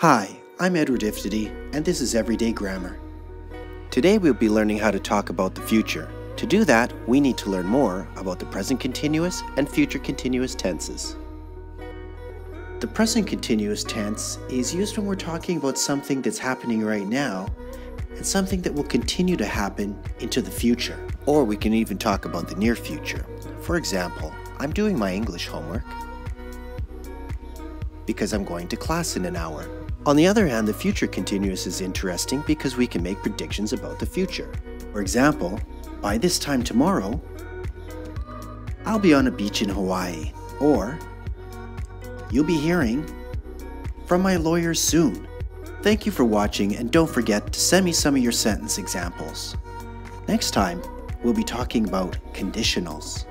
Hi, I'm Edward Iftity, and this is Everyday Grammar. Today we'll be learning how to talk about the future. To do that, we need to learn more about the present continuous and future continuous tenses. The present continuous tense is used when we're talking about something that's happening right now and something that will continue to happen into the future. Or we can even talk about the near future. For example, I'm doing my English homework because I'm going to class in an hour. On the other hand, the future continuous is interesting because we can make predictions about the future. For example, by this time tomorrow, I'll be on a beach in Hawaii. Or, you'll be hearing from my lawyer soon. Thank you for watching and don't forget to send me some of your sentence examples. Next time, we'll be talking about conditionals.